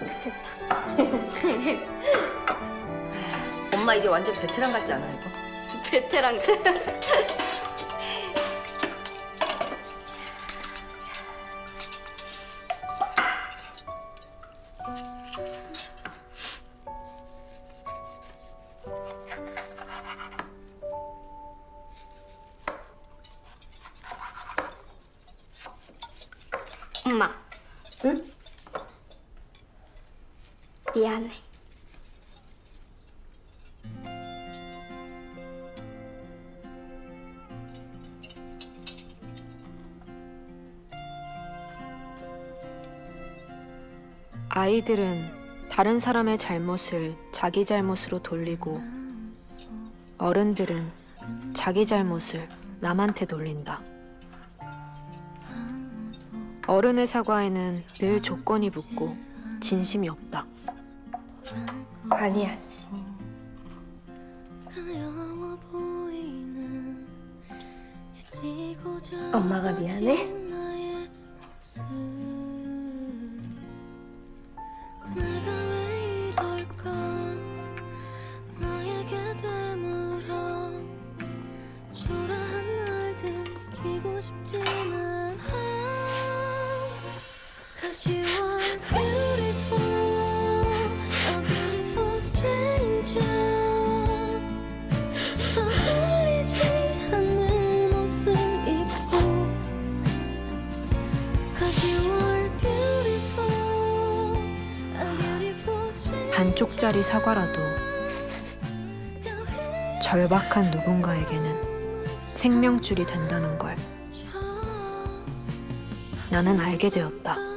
됐다. 엄마 이제 완전 베테랑 같지 않아 이거? 베테랑. 엄마. 응? 미안해. 아이들은 다른 사람의 잘못을 자기 잘못으로 돌리고 어른들은 자기 잘못을 남한테 돌린다. 어른의 사과에는 늘 조건이 붙고 진심이 없다. 아니야. 엄마가 미안해? 왜 반쪽짜리 사과라도 절박한 누군가에게는 생명줄이 된다는 걸 나는 알게 되었다.